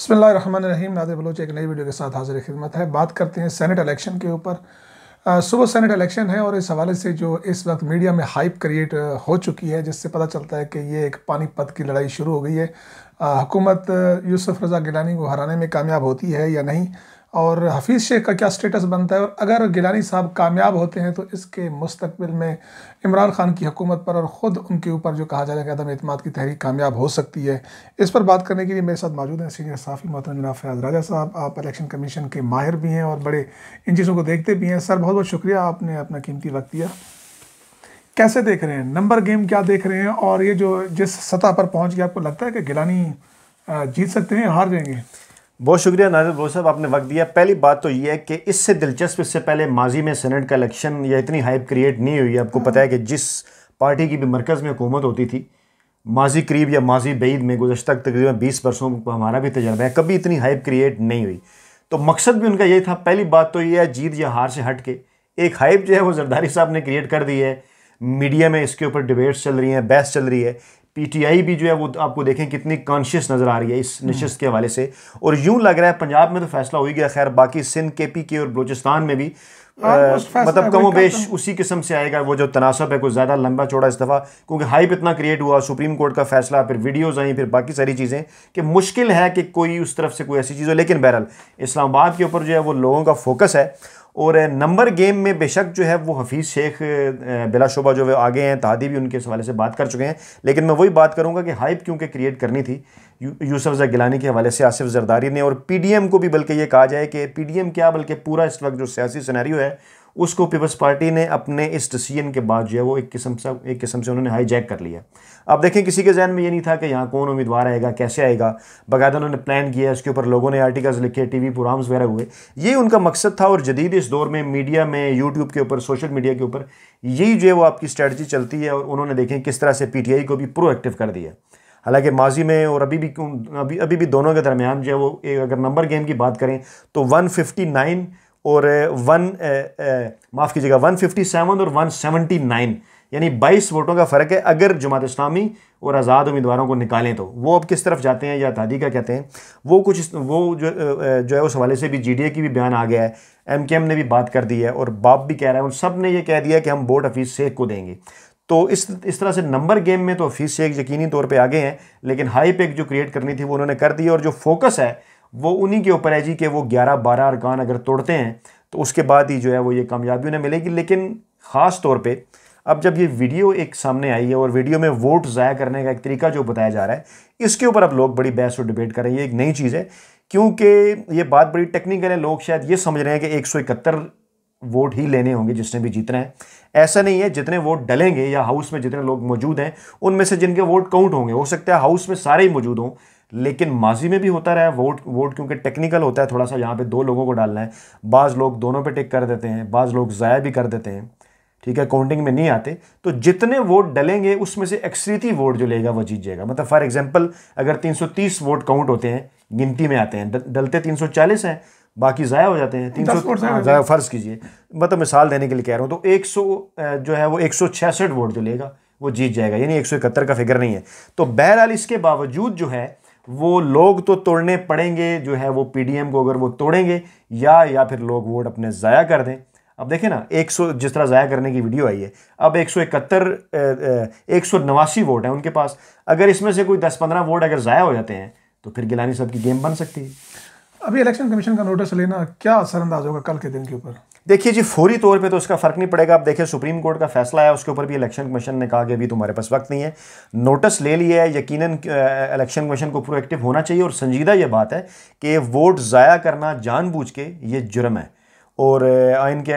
بسم اللہ الرحمن الرحیم، نادر بلوچ ایک نئی ویڈیو کے ساتھ حاضر خدمت ہے۔ بات کرتے ہیں سینٹ الیکشن کے اوپر۔ صبح سینٹ الیکشن ہے اور اس حوالے سے جو اس وقت میڈیا میں ہائپ کریٹ ہو چکی ہے، جس سے پتہ چلتا ہے کہ یہ ایک پانی پت کی لڑائی شروع ہو گئی ہے۔ حکومت یوسف رضا گیلانی کو ہرانے میں کامیاب ہوتی ہے یا نہیں؟ اور حفیظ شیخ کا کیا سٹیٹس بنتا ہے؟ اور اگر گیلانی صاحب کامیاب ہوتے ہیں تو اس کے مستقبل میں عمران خان کی حکومت پر اور خود ان کے اوپر جو کہا جائے کہ عدم اعتماد کی تحریک کامیاب ہو سکتی ہے، اس پر بات کرنے کے لیے میرے ساتھ موجود ہیں سینئر صافی محترم جناب فیاض راجہ صاحب۔ آپ الیکشن کمیشن کے ماہر بھی ہیں اور بڑے ان چیزوں کو دیکھتے بھی ہیں۔ سر، بہت بہت شکریہ، آپ نے اپنا قیمتی وقت دیا۔ کیسے دیکھ رہے ہیں؟ نمبر گیم کیا دیکھ رہے ہیں؟ اور یہ جو جس سطح پر پہنچ گیا، آپ کو لگتا ہے کہ گیلانی جیت سکتے ہیں ہار جائیں گے؟ بہت شکریہ ناظر بہت صاحب آپ نے وقت دیا۔ پہلی بات تو یہ ہے کہ اس سے دلچسپ اس سے پہلے ماضی میں سینٹ کا الیکشن یا اتنی ہائپ کریٹ نہیں ہوئی آپ کو پتہ ہے کہ جس پارٹی کی بھی مرکز میں حکومت ہوتی تھی ماضی قریب یا ماضی بعید میں گزشتہ تقریباً بیس برسوں کو ہمارا بھی تجربہ ہے کبھی اتنی ہائپ کریٹ نہیں ہوئی۔ تو مقصد بھی ان کا یہ تھا۔ پہلی بات تو یہ ہے جیت یا ہار سے ہٹ کے ایک ہائپ جو ہے وہ زرداری صاحب نے کریٹ کر دی ہے۔ میڈیا میں اس کے اوپر ڈبیٹس چل رہی ہیں بحث چل رہی ہے۔ پی ٹی آئی بھی جو ہے وہ آپ کو دیکھیں کتنی کانشیس نظر آ رہی ہے اس نشست کے حوالے سے۔ اور یوں لگ رہا ہے پنجاب میں تو فیصلہ ہو ہی گیا۔ خیر باقی سندھ کے پی کے اور بلوچستان میں بھی مطلب کم و بیش اسی قسم سے آئے گا۔ وہ جو تناسب ہے کوئی زیادہ لمبا چوڑا اس دفعہ کیونکہ ہائپ اتنا کریٹ ہوا سپریم کورٹ کا فیصلہ پھر ویڈیوز آئیں پھر باقی ساری چیزیں کہ مشکل ہے کہ کوئی اس طرف سے کوئی ایسی چیز ہو۔ لیکن بہرحال اسلام آباد کے اوپر جو ہے وہ لوگوں کا فوکس ہے۔ اور نمبر گیم میں بے شک جو ہے وہ حفیظ شیخ بلا شعبہ جو آگے ہیں، تادی بھی ان کے حوالے سے بات کر چکے ہیں۔ لیکن میں وہی بات کروں گا کہ ہائپ کیونکہ کریٹ کرنی تھی؟ یوسف زا گلانی کے حوالے سے آصف زرداری نے اور پی ڈی ایم کو بھی بلکہ یہ کہا جائے کہ پی ڈی ایم کیا بلکہ پورا اس وقت جو سیاسی سنیریو ہے اس کو پیپلز پارٹی نے اپنے اس ڈسیجن کے بعد جو ہے وہ ایک قسم سے ایک قسم سے انہوں نے ہائی جیک کر لیا۔ اب دیکھیں کسی کے ذہن میں یہ نہیں تھا کہ یہاں کون امیدوار آئے گا، کیسے آئے گا۔ باقاعدہ انہوں نے پلان کیا، اس کے اوپر لوگوں نے آرٹیکلز لکھے، ٹی وی پروگرامز وغیرہ ہوئے۔ یہ ان کا مقصد تھا اور جدید اس دور میں میڈیا میں یوٹیوب کے اوپر سوشل میڈیا کے اوپر یہی جو ہے وہ آپ کی اسٹریٹجی چلتی ہے اور انہوں نے دیکھیں کس طرح سے پی ٹی آئی کو بھی پرو ایکٹیو کر دیا۔ حالانکہ ماضی میں اور ابھی بھی ابھی ابھی بھی دونوں کے درمیان جو ہے وہ اگر نمبر گیم کی بات کریں تو ون ففٹی نائن اور ون معاف کیجیے گا ون ففٹی سیون اور ون سیونٹی نائن یعنی بائیس ووٹوں کا فرق ہے۔ اگر جماعت اسلامی اور آزاد امیدواروں کو نکالیں تو وہ اب کس طرف جاتے ہیں یا تادی کا کہتے ہیں؟ وہ کچھ وہ جو جو ہے اس حوالے سے بھی جی ڈی اے کی بھی بیان آ گیا ہے۔ ایم کے ایم نے بھی بات کر دی ہے اور باپ بھی کہہ رہا ہے، ان سب نے یہ کہہ دیا کہ ہم ووٹ حفیظ شیخ کو دیں گے۔ تو اس اس طرح سے نمبر گیم میں تو حفیظ شیخ یقینی طور پہ آگے ہیں، لیکن ہائی پیک جو کریٹ کرنی تھی وہ انہوں نے کر دی اور جو فوکس ہے وہ انہی کے اوپر ہے جی کہ وہ گیارہ بارہ ارکان اگر توڑتے ہیں، تو اس کے بعد ہی جو ہے وہ یہ کامیابی انہیں ملے گی۔ لیکن خاص طور پہ اب جب یہ ویڈیو ایک سامنے آئی ہے اور ویڈیو میں ووٹ ضائع کرنے کا ایک طریقہ جو بتایا جا رہا ہے، اس کے اوپر اب لوگ بڑی بحث اور ڈبیٹ کر رہے ہیں۔ یہ ایک نئی چیز ہے، کیونکہ یہ بات بڑی ٹیکنیکل ہے۔ لوگ شاید یہ سمجھ رہے ہیں کہ ایک سو اکہتر ووٹ ہی لینے ہوں گے جس نے بھی جیتنا ہے۔ ایسا نہیں ہے، جتنے ووٹ ڈلیں گے یا ہاؤس میں جتنے لوگ موجود ہیں، ان میں سے جن کے ووٹ کاؤنٹ ہوں گے، ہو سکتا ہے ہاؤس میں سارے ہی موجود ہوں۔ لیکن ماضی میں بھی ہوتا رہا ہے ووٹ ووٹ کیونکہ ٹیکنیکل ہوتا ہے تھوڑا سا یہاں پہ دو لوگوں کو ڈالنا ہے۔ بعض لوگ دونوں پہ ٹک کر دیتے ہیں بعض لوگ ضائع بھی کر دیتے ہیں۔ ٹھیک ہے کاؤنٹنگ میں نہیں آتے۔ تو جتنے ووٹ ڈلیں گے اس میں سے ایکسریتی ووٹ جو لے گا وہ جیت جائے گا۔ مطلب فار ایگزامپل اگر تین سو تیس ووٹ کاؤنٹ ہوتے ہیں گنتی میں آتے ہیں ڈلتے تین سو چالیس ہیں باقی ضائع ہو جاتے ہیں۔ تین سو ضائع فرض کیجیے مطلب مثال دینے کے لیے کہہ رہا ہوں تو ایک سو جو ہے وہ ایک سو چھیاسٹھ ووٹ جو لے گا وہ جیت جائے گا۔ یعنی ایک سو اکہتر کا فگر نہیں ہے۔ تو بہرحال اس کے باوجود جو ہے وہ لوگ تو توڑنے پڑیں گے، جو ہے وہ پی ڈی ایم کو اگر وہ توڑیں گے، یا یا پھر لوگ ووٹ اپنے ضائع کر دیں۔ اب دیکھیں نا، ایک سو جس طرح ضائع کرنے کی ویڈیو آئی ہے، اب ایک سو اکہتر ایک سو نواسی ووٹ ہیں ان کے پاس۔ اگر اس میں سے کوئی دس پندرہ ووٹ اگر ضائع ہو جاتے ہیں، تو پھر گیلانی صاحب کی گیم بن سکتی ہے۔ ابھی الیکشن کمیشن کا نوٹس لینا کیا اثر انداز ہوگا کل کے دن کے اوپر؟ دیکھیے جی فوری طور پہ تو اس کا فرق نہیں پڑے گا۔ آپ دیکھیں، سپریم کورٹ کا فیصلہ ہے، اس کے اوپر بھی الیکشن کمیشن نے کہا کہ ابھی تمہارے پاس وقت نہیں ہے۔ نوٹس لے لیا ہے، یقیناً الیکشن کمیشن کو پرو ایکٹیو ہونا چاہیے۔ اور سنجیدہ یہ بات ہے کہ ووٹ ضائع کرنا جان بوجھ کے یہ جرم ہے۔ اور آئین کے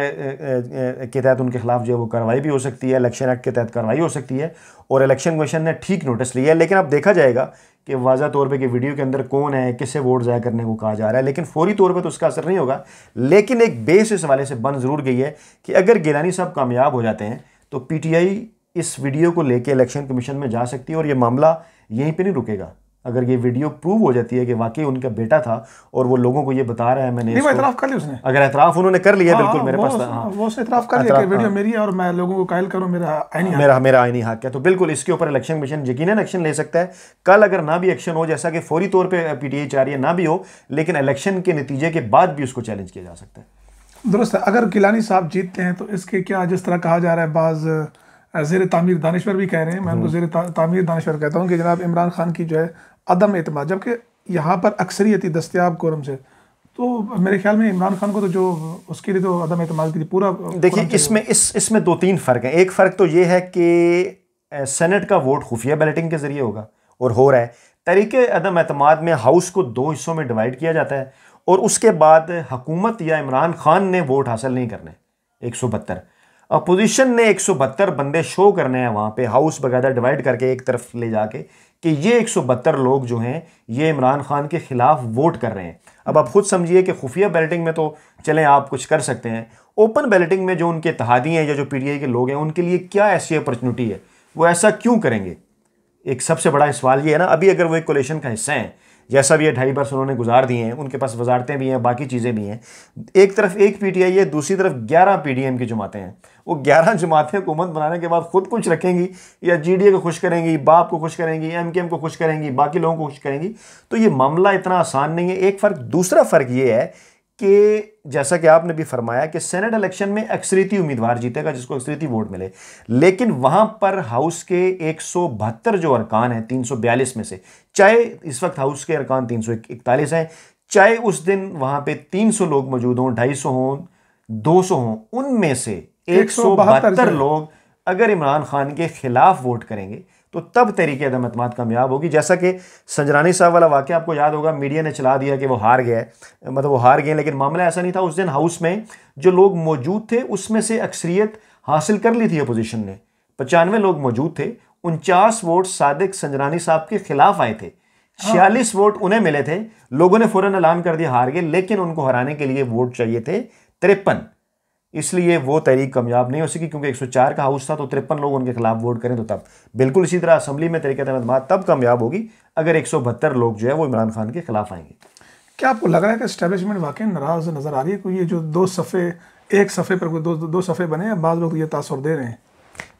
کے تحت ان کے خلاف جو ہے وہ کارروائی بھی ہو سکتی ہے، الیکشن ایکٹ کے تحت کارروائی ہو سکتی ہے۔ اور الیکشن کمیشن نے ٹھیک نوٹس لیا ہے، لیکن اب دیکھا جائے گا کہ واضح طور پہ کہ ویڈیو کے اندر کون ہے، کس سے ووٹ ضائع کرنے کو کہا جا رہا ہے، لیکن فوری طور پہ تو اس کا اثر نہیں ہوگا۔ لیکن ایک بیس اس حوالے سے بن ضرور گئی ہے کہ اگر گیلانی صاحب کامیاب ہو جاتے ہیں تو P T I us video کو لے کے الیکشن کمیشن میں جا سکتی ہے اور یہ معاملہ یہیں پہ نہیں رکے گا۔ اگر یہ ویڈیو پروو ہو جاتی ہے کہ واقعی ان کا بیٹا تھا اور وہ لوگوں کو یہ بتا رہا ہے میں نے نہیں وہ اعتراف کر لیا اس نے۔ اگر اعتراف انہوں نے کر لیا ہاں، بالکل میرے پاس ہاں۔ وہ اس نے اعتراف کر لیا کہ ویڈیو میری ہے اور میں لوگوں کو قائل کروں میرا آئینی حق میرا میرا آئینی حق ہے تو بالکل اس کے اوپر الیکشن کمیشن یقیناً ایکشن لے سکتا ہے۔ کل اگر نہ بھی ایکشن ہو جیسا کہ فوری طور پہ پی ٹی آئی چاہ رہی ہے نہ بھی ہو لیکن الیکشن کے نتیجے کے بعد بھی اس کو چیلنج کیا جا سکتا ہے۔ درست ہے۔ اگر گیلانی صاحب جیتتے ہیں تو اس کے کیا جس طرح کہا جا رہا ہے بعض زیر تعمیر دانشور بھی کہہ رہے ہیں۔ میں ان کو زیر تعمیر دانشور کہتا ہوں کہ جناب عمران خان کی جو ہے عدم اعتماد۔ جبکہ یہاں پر اکثریتی دستیاب کورم سے۔ تو میرے خیال میں عمران خان کو تو جو اس کے لیے تو عدم اعتماد کی پورا دیکھیے اس میں اس اس میں دو تین فرق ہیں۔ ایک فرق تو یہ ہے کہ سینٹ کا ووٹ خفیہ بیلٹنگ کے ذریعے ہوگا اور ہو رہا ہے۔ طریقے عدم اعتماد میں ہاؤس کو دو حصوں میں ڈیوائڈ کیا جاتا ہے اور اس کے بعد حکومت یا عمران خان نے ووٹ حاصل نہیں کرنے۔ ایک سو بہتر۔ اپوزیشن نے ایک سو بہتر بندے شو کرنے ہیں وہاں پہ ہاؤس بغیرہ ڈیوائڈ کر کے ایک طرف لے جا کے کہ یہ ایک سو بہتر لوگ جو ہیں، یہ عمران خان کے خلاف ووٹ کر رہے ہیں۔ اب آپ خود سمجھیے کہ خفیہ بیلٹنگ میں تو چلیں آپ کچھ کر سکتے ہیں۔ اوپن بیلٹنگ میں جو ان کے اتحادی ہیں یا جو پی ٹی آئی کے لوگ ہیں، ان کے لیے کیا ایسی اپرچونٹی ہے؟ وہ ایسا کیوں کریں گے؟ ایک سب سے بڑا سوال یہ ہے نا، ابھی اگر وہ ایک کولیشن کا حصہ ہیں، جیسا بھی یہ ڈھائی برس انہوں نے گزار دیے ہیں، ان کے پاس وزارتیں بھی ہیں، باقی چیزیں بھی ہیں۔ ایک طرف ایک پی ٹی آئی ہے، دوسری طرف گیارہ پی ڈی ایم کی جماعتیں ہیں۔ وہ گیارہ جماعتیں حکومت بنانے کے بعد خود کچھ رکھیں گی یا جی ڈی اے کو خوش کریں گی، باپ کو خوش کریں گی، ایم کے ایم کو خوش کریں گی، باقی لوگوں کو خوش کریں گی۔ تو یہ معاملہ اتنا آسان نہیں ہے۔ ایک فرق، دوسرا فرق یہ ہے کہ جیسا کہ آپ نے بھی فرمایا کہ سینٹ الیکشن میں اکثریتی امیدوار جیتے گا، جس کو اکثریتی ووٹ ملے۔ لیکن وہاں پر ہاؤس کے ایک سو بہتر جو ارکان ہیں، تین سو بیالیس میں سے، چاہے اس وقت ہاؤس کے ارکان تین سو اکتالیس ہیں، چاہے اس دن وہاں پہ تین سو لوگ موجود ہوں، ڈھائی سو ہوں، دو سو ہوں، ان میں سے ایک سو بہتر لوگ اگر عمران خان کے خلاف ووٹ کریں گے تو تب تحریک عدم اعتماد کامیاب ہوگی۔ جیسا کہ سنجرانی صاحب والا واقعہ آپ کو یاد ہوگا میڈیا نے چلا دیا کہ وہ ہار گیا ہے۔ مطلب وہ ہار گئے لیکن معاملہ ایسا نہیں تھا۔ اس دن ہاؤس میں جو لوگ موجود تھے اس میں سے اکثریت حاصل کر لی تھی اپوزیشن نے۔ پچانوے لوگ موجود تھے انچاس ووٹ صادق سنجرانی صاحب کے خلاف آئے تھے۔ چھیالیس ووٹ انہیں ملے تھے۔ لوگوں نے فوراً اعلان کر دیا ہار گئے لیکن ان کو ہرانے کے لیے ووٹ چاہیے تھے۔ ترپن۔ اس لیے وہ تحریک کامیاب نہیں ہو سکی کیونکہ ایک سو چار کا ہاؤس تھا تو ترپن لوگ ان کے خلاف ووٹ کریں تو تب بالکل اسی طرح اسمبلی میں طریقہ اعتماد تب کامیاب ہوگی اگر ایک سو بہتر لوگ جو ہے وہ عمران خان کے خلاف آئیں گے۔ کیا آپ کو لگ رہا ہے کہ اسٹیبلشمنٹ واقعی ناراض نظر آ رہی ہے؟ کوئی یہ جو دو صفحے ایک صفحے پر کوئی دو دو صفحے بنے ہیں بعض لوگ یہ تاثر دے رہے ہیں؟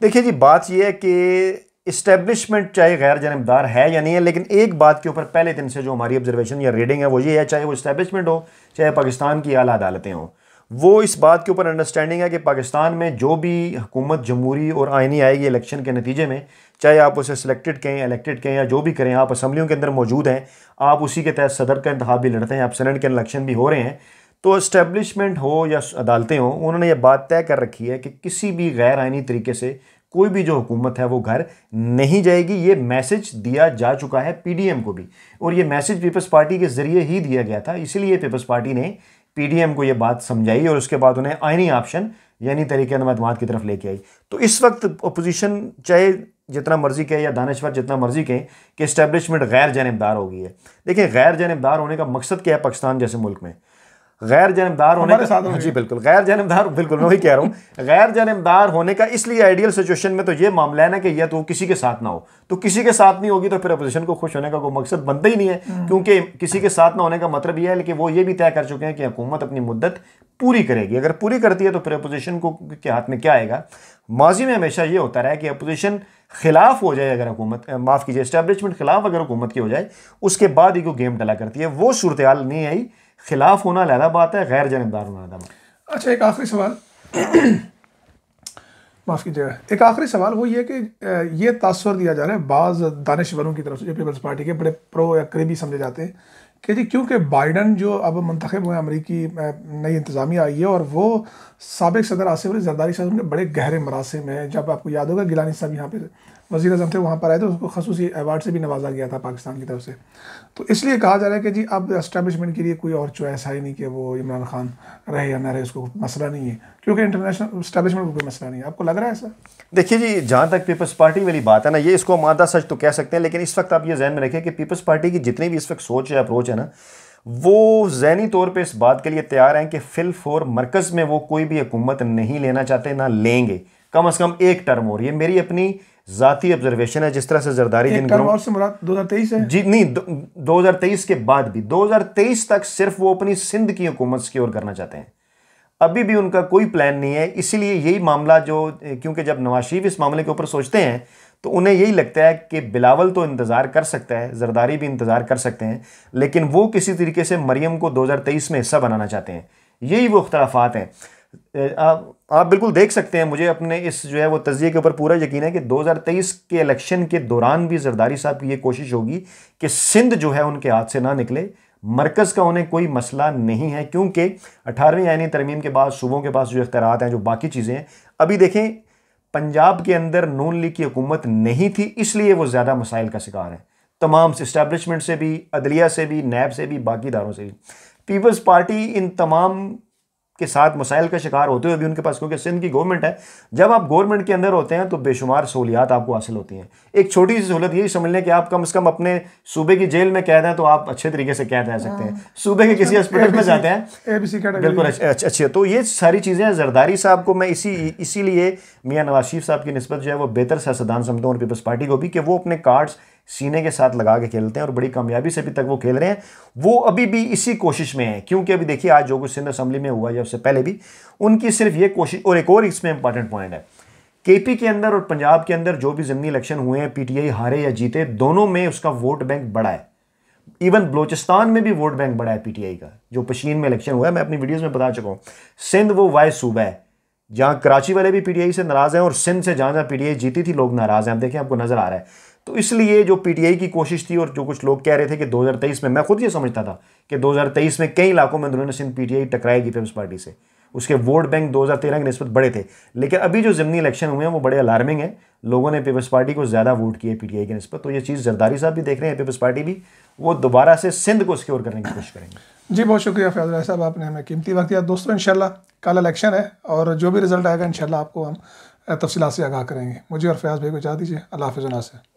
دیکھیے جی بات یہ ہے کہ اسٹیبلشمنٹ چاہے غیر جانبدار ہے یا نہیں ہے لیکن ایک بات کے اوپر پہلے دن سے جو ہماری آبزرویشن یا ریڈنگ ہے وہ یہ ہے چاہے وہ اسٹیبلشمنٹ ہو چاہے پاکستان کی اعلیٰ عدالتیں ہوں۔ وہ اس بات کے اوپر انڈرسٹینڈنگ ہے کہ پاکستان میں جو بھی حکومت جمہوری اور آئینی آئے گی الیکشن کے نتیجے میں، چاہے آپ اسے سلیکٹڈ کہیں الیکٹڈ کہیں یا جو بھی کریں، آپ اسمبلیوں کے اندر موجود ہیں، آپ اسی کے تحت صدر کا انتخاب بھی لڑتے ہیں آپ سینٹ کے الیکشن بھی ہو رہے ہیں، تو اسٹیبلشمنٹ ہو یا عدالتیں ہوں، انہوں نے یہ بات طے کر رکھی ہے کہ کسی بھی غیر آئینی طریقے سے کوئی بھی جو حکومت ہے وہ گھر نہیں جائے گی، یہ میسج دیا جا چکا ہے پی ڈی ایم کو بھی۔ اور یہ میسج پیپلز پارٹی کے ذریعے ہی دیا گیا تھا، اسی لیے پیپلز پارٹی نے پی ڈی ایم کو یہ بات سمجھائی اور اس کے بعد انہیں آئینی آپشن یعنی طریقہ اعتماد کی طرف لے کے آئی۔ تو اس وقت اپوزیشن چاہے جتنا مرضی کہے یا دانشور جتنا مرضی کہیں کہ اسٹیبلشمنٹ غیر جانبدار ہو گئی ہے۔ دیکھیں غیر جانبدار ہونے کا مقصد کیا ہے پاکستان جیسے ملک میں؟ غیر جانبدار ہونے کا جی بالکل غیر جانبدار بالکل میں وہی کہہ رہا ہوں۔ غیر جانبدار ہونے کا اس لیے آئیڈیل سچویشن میں تو یہ معاملہ ہے نا کہ یہ تو کسی کے ساتھ نہ ہو۔ تو کسی کے ساتھ نہیں ہوگی تو پھر اپوزیشن کو خوش ہونے کا کوئی مقصد بنتا ہی نہیں ہے۔ کیونکہ کسی کے ساتھ نہ ہونے کا مطلب یہ ہے لیکن وہ یہ بھی طے کر چکے ہیں کہ حکومت اپنی مدت پوری کرے گی۔ اگر پوری کرتی ہے تو پھر اپوزیشن کو کے ہاتھ میں کیا آئے گا؟ ماضی میں ہمیشہ یہ ہوتا رہا ہے کہ اپوزیشن خلاف ہو جائے اگر حکومت معاف کیجیے اسٹیبلشمنٹ خلاف اگر حکومت کی ہو جائے اس کے بعد ہی کوئی گیم ڈلا کرتی ہے۔ وہ صورتحال نہیں آئی۔ خلاف ہونا علیحدہ بات ہے، غیر جانبدار ہونا علیحدہ بات اچھا ایک آخری سوال۔ معاف کیجیے۔ گا ایک آخری سوال وہ یہ کہ یہ تاثر دیا جا رہا ہے بعض دانشوروں کی طرف سے جو پیپلز پارٹی کے بڑے پرو یا قریبی سمجھے جاتے ہیں کہ جی کیونکہ بائیڈن جو اب منتخب ہوئے، امریکی نئی انتظامیہ آئی ہے اور وہ سابق صدر آصف علی زرداری صاحب نے بڑے گہرے مراسم ہیں۔ جب آپ کو یاد ہوگا، گیلانی صاحب یہاں پہ وزیر اعظم تھے، وہاں پر آئے تو اس کو خصوصی ایوارڈ سے بھی نوازا گیا تھا پاکستان کی طرف سے۔ تو اس لیے کہا جا رہا ہے کہ جی اب اسٹیبلشمنٹ کے لیے کوئی اور چوائس ہے ہی نہیں کہ وہ عمران خان رہے یا نہ رہے، اس کو مسئلہ نہیں ہے۔ کیونکہ انٹرنیشنل اسٹیبلشمنٹ کو کوئی مسئلہ نہیں ہے۔ آپ کو لگ رہا ہے ایسا؟ دیکھیے جی جہاں تک پیپلز پارٹی والی بات ہے نا، یہ اس کو مادہ سچ تو کہہ سکتے ہیں، لیکن اس وقت آپ یہ ذہن میں رکھیں کہ پیپلز پارٹی کی جتنی بھی اس وقت سوچ ہے اپروچ ہے نا، وہ ذہنی طور پہ اس بات کے لیے تیار ہیں کہ فل فور مرکز میں وہ کوئی بھی حکومت نہیں لینا چاہتے، نہ لیں گے۔ کم از کم ایک ٹرم ہو رہی ہے۔ میری اپنی ذاتی آبزرویشن ہے جس طرح سے زرداری جن گروہ سے مراد دو ہزار تیئیس ہے؟ جی نہیں دو ہزار تیئیس کے بعد بھی۔ دو ہزار تیئیس تک صرف وہ اپنی سندھ کی حکومت سکیور کرنا چاہتے ہیں۔ ابھی بھی ان کا کوئی پلان نہیں ہے۔ اسی لیے یہی معاملہ جو کیونکہ جب نواز شریف اس معاملے کے اوپر سوچتے ہیں تو انہیں یہی لگتا ہے کہ بلاول تو انتظار کر سکتا ہے زرداری بھی انتظار کر سکتے ہیں لیکن وہ کسی طریقے سے مریم کو دو ہزار تیئیس میں حصہ بنانا چاہتے ہیں۔ یہی وہ اختلافات ہیں۔ آپ بالکل دیکھ سکتے ہیں، مجھے اپنے اس جو ہے وہ تجزیے کے اوپر پورا یقین ہے کہ دو ہزار تیئیس کے الیکشن کے دوران بھی زرداری صاحب کی یہ کوشش ہوگی کہ سندھ جو ہے ان کے ہاتھ سے نہ نکلے۔ مرکز کا انہیں کوئی مسئلہ نہیں ہے، کیونکہ اٹھارہویں آئینی ترمیم کے بعد صوبوں کے پاس جو اختیارات ہیں، جو باقی چیزیں ہیں، ابھی دیکھیں، پنجاب کے اندر نون لیگ کی حکومت نہیں تھی، اس لیے وہ زیادہ مسائل کا شکار ہے تمام اسٹیبلشمنٹ سے بھی، عدلیہ سے بھی، نیب سے بھی، باقی اداروں سے بھی۔ پیپلز پارٹی ان تمام کے ساتھ مسائل کا شکار ہوتے ہوئے بھی ان کے پاس کیونکہ سندھ کی گورنمنٹ ہے۔ جب آپ گورنمنٹ کے اندر ہوتے ہیں تو بے شمار سہولیات آپ کو حاصل ہوتی ہیں۔ ایک چھوٹی سی سہولت یہی سمجھ لیں کہ آپ کم از کم اپنے صوبے کی جیل میں قید ہیں تو آپ اچھے طریقے سے قید رہ سکتے ہیں۔ ہاں۔ صوبے کے کسی ہاسپٹل میں جاتے ہیں۔ بالکل اچھے تو یہ ساری چیزیں زرداری صاحب کو میں اسی اسی لیے میاں نواز شریف صاحب کی نسبت جو ہے وہ بہتر سیاستدان سمجھتا ہوں اور پیپلز پارٹی کو بھی کہ وہ اپنے کارڈس سینے کے ساتھ لگا کے کھیلتے ہیں اور بڑی کامیابی سے ابھی تک وہ کھیل رہے ہیں۔ وہ ابھی بھی اسی کوشش میں ہیں۔ کیونکہ ابھی دیکھیے آج جو کچھ سندھ اسمبلی میں ہوا یا اس سے پہلے بھی، ان کی صرف یہ کوشش اور ایک اور اس میں امپارٹنٹ پوائنٹ ہے۔ کے پی کے اندر اور پنجاب کے اندر جو بھی ضمنی الیکشن ہوئے ہیں پی ٹی آئی ہارے یا جیتے، دونوں میں اس کا ووٹ بینک بڑا ہے۔ ایون بلوچستان میں بھی ووٹ بینک بڑا ہے پی ٹی آئی کا۔ جو پشین میں الیکشن ہوا ہے، میں اپنی ویڈیوز میں بتا چکا ہوں۔ سندھ وہ وائس صوبہ ہے، جہاں کراچی والے بھی پی ٹی آئی سے ناراض ہیں اور سندھ سے جہاں جہاں پی ٹی آئی جیتی تھی، لوگ ناراض ہیں۔ آپ دیکھیں، آپ کو نظر آ رہا ہے۔ تو اس لیے جو پی ٹی آئی کی کوشش تھی اور جو کچھ لوگ کہہ رہے تھے کہ دو ہزار تیئیس میں میں خود یہ سمجھتا تھا کہ دو ہزار تیئیس میں کئی علاقوں میں اندرون سندھ پی ٹی آئی ٹکرائے گی پیپلز پارٹی سے۔ اس کے ووٹ بینک دو ہزار تیرہ کی نسبت بڑے تھے۔ لیکن ابھی جو ضمنی الیکشن ہوئے ہیں، وہ بڑے الارمنگ ہیں۔ لوگوں نے پیپلز پارٹی کو زیادہ ووٹ کیے پی ٹی آئی کی نسبت۔ تو یہ چیز زرداری صاحب بھی دیکھ رہے ہیں پیپلز پارٹی بھی۔ وہ دوبارہ سے سندھ کو سکیور کرنے کی کوشش کریں گے۔ جی بہت شکریہ فیض صاحب، آپ نے ہمیں قیمتی وقت دیا۔ دوستوں انشاءاللہ کل الیکشن ہے اور جو بھی رزلٹ آئے گا، انشاءاللہ آپ کو ہم تفصیلات سے آگاہ کریں گے۔ مجھے اور فیاض بھائی کو چاہ دیجیے۔ اللہ حافظ اللہ سے۔